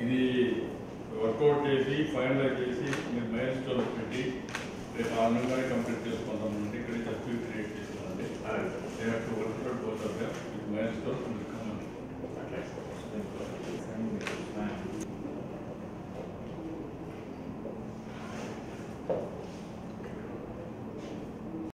ఇది వర్కౌట్ చేసి ఫైనలైజ్ చేసి మీరు మైల్ స్టోన్ పెట్టి రేపు ఆన్లైన్గానే కంప్లీట్ చేసుకుంటామండి ఇక్కడ సర్టిఫికేట్ క్రియేట్ చేసుకోండి నేను అక్కడ వర్కౌట్ పోతాం మీకు మైల్ స్టోన్ కమ్మండి